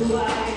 who I